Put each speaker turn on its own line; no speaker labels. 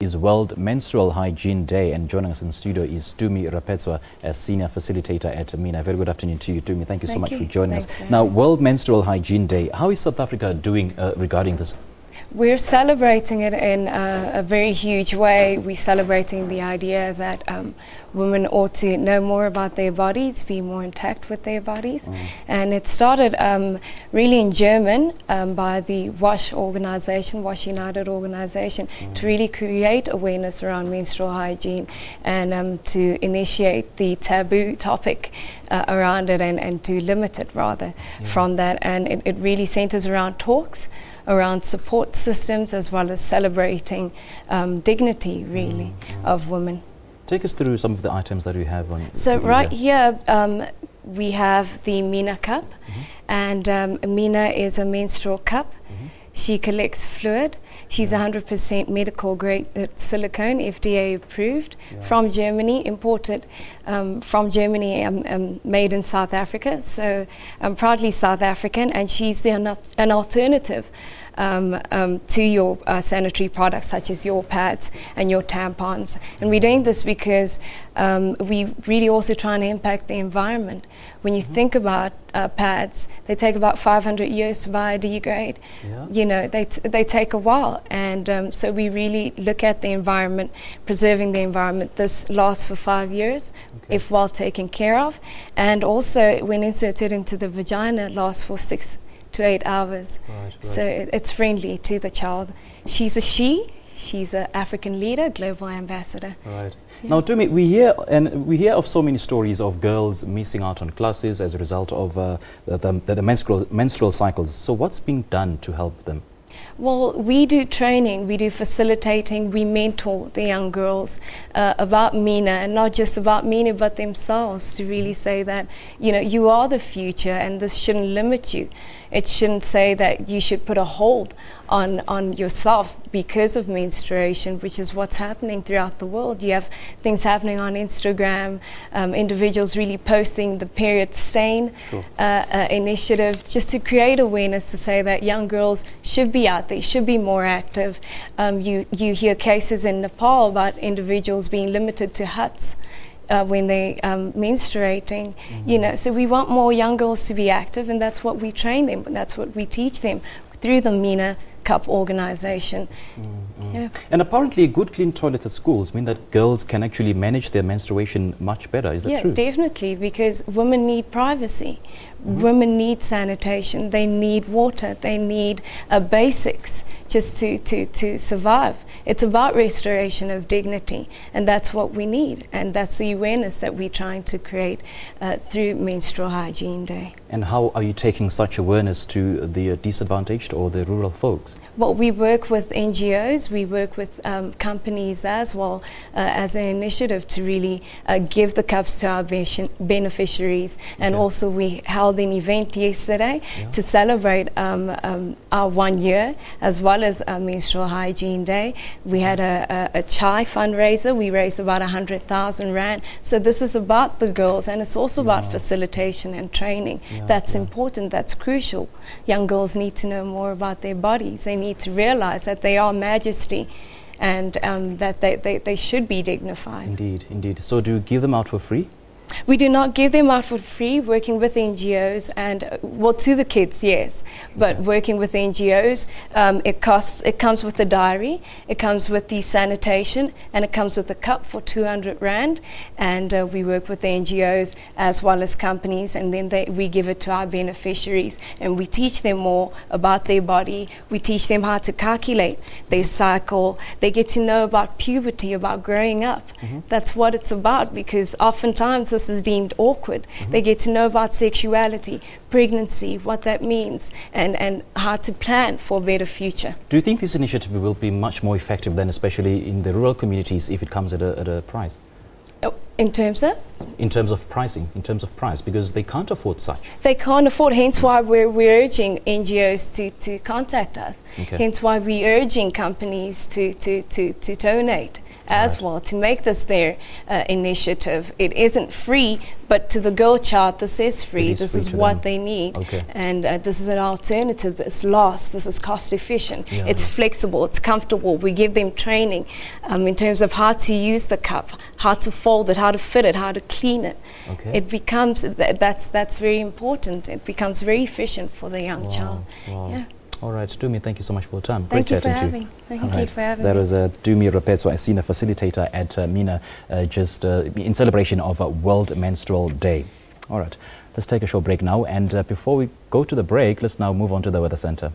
is World Menstrual Hygiene Day and joining us in studio is Tumi Rapetswa, a senior facilitator at MINA. Very good afternoon to you, Tumi. Thank you
Thank
so much
you.
for joining
Thanks
us. Now, World Menstrual Hygiene Day, how is South Africa doing uh, regarding this?
We're celebrating it in a, a very huge way. We're celebrating the idea that um, women ought to know more about their bodies, be more intact with their bodies. And it started um, really in German um, by the WASH organization, WASH United organization, to really create awareness around menstrual hygiene and um, to initiate the taboo topic uh, around it and, and to limit it rather from that. And it, it really centers around talks around support systems as well as celebrating um, dignity, really, of women.
Take us through some of the items that we have on.
So right
here.
um, we have the Mina cup, and um, Mina is a menstrual cup. She collects fluid. She's 100% medical grade uh, silicone, FDA approved, from Germany, imported um, from Germany, um, um, made in South Africa. So I'm proudly South African, and she's the an, an alternative um, um, to your uh, sanitary products such as your pads and your tampons. And we're doing this because um, we really also trying to impact the environment. When you think about uh, pads, they take about 500 years to biodegrade.
Yeah.
You know, they, t- they take a while. And um, so we really look at the environment, preserving the environment. This lasts for five years
Okay.
if well taken care of. And also, when inserted into the vagina, lasts for six to eight hours.
Right,
So
right.
it, it's friendly to the child. She's a she. She's an African leader, global ambassador.
Right.
Yeah.
Now, Tumi, we hear and we hear of so many stories of girls missing out on classes as a result of uh, the, the, the menstrual menstrual cycles. So, what's being done to help them?
Well, we do training, we do facilitating, we mentor the young girls uh, about MINA and not just about MINA but themselves to really say that, you know, you are the future and this shouldn't limit you. It shouldn't say that you should put a hold on, on yourself because of menstruation, which is what's happening throughout the world. You have things happening on Instagram, um, individuals really posting the period stain
Sure.
uh, uh, initiative just to create awareness to say that young girls should be out there, should be more active. Um, you, you hear cases in Nepal about individuals being limited to huts. Uh, when they um, menstruating, you know, so we want more young girls to be active, and that's what we train them, and that's what we teach them through the MINA Cup organization. Yeah.
And apparently, good clean toilets at schools mean that girls can actually manage their menstruation much better. Is that
yeah,
true?
Yeah, definitely, because women need privacy. Women need sanitation. They need water. They need uh, basics just to, to, to survive. It's about restoration of dignity, and that's what we need. And that's the awareness that we're trying to create uh, through Menstrual Hygiene Day.
And how are you taking such awareness to the disadvantaged or the rural folks?
Well, we work with NGOs, we work with um, companies as well uh, as an initiative to really uh, give the cups to our beneficiaries. And
Okay.
also, we held an event yesterday
Yeah.
to celebrate um, um, our one year as well as uh, Menstrual Hygiene Day. We had a, a, a chai fundraiser, we raised about 100,000 Rand. So, this is about the girls and it's also about facilitation and training.
Yeah,
That's
yeah.
important, that's crucial. Young girls need to know more about their bodies. They need to realize that they are majesty and um, that they, they, they should be dignified.
Indeed, indeed. So, do you give them out for free?
We do not give them out for free, working with NGOs and, uh, well, to the kids, yes. But working with NGOs, um, it costs, it comes with the diary, it comes with the sanitation, and it comes with a cup for 200 Rand. And uh, we work with the NGOs as well as companies, and then they, we give it to our beneficiaries. And we teach them more about their body, we teach them how to calculate their cycle, they get to know about puberty, about growing up. That's what it's about because oftentimes this is deemed awkward. Mm-hmm. They get to know about sexuality, pregnancy, what that means, and, and how to plan for a better future.
Do you think this initiative will be much more effective then, especially in the rural communities, if it comes at a, at a price?
Oh, In terms of?
In terms of pricing, in terms of price, because they can't afford such.
They can't afford, hence why we're, we're urging NGOs to, to contact us.
Okay.
Hence why we're urging companies to, to, to, to donate as
Right.
well to make this their uh, initiative. It isn't free, but to the girl child, this is free.
is
this
free
is what
them.
they need.
Okay.
And uh, this is an alternative that's lost. This is cost efficient.
Yeah.
It's flexible. It's comfortable. We give them training um, in terms of how to use the cup, how to fold it, how to fit it, how to clean it.
Okay.
It becomes th- that's that's very important. It becomes very efficient for the young
Wow,
child.
wow.
Yeah.
All right, Tumi, thank you so much for your time.
Thank you
Great
for
chatting to
having. Thank
All
you
right.
for having
That
me.
was uh, Tumi Rapetswa, a senior facilitator at uh, Mina, uh, just uh, in celebration of uh, World Menstrual Day. All right, let's take a short break now. And uh, before we go to the break, let's now move on to the weather center.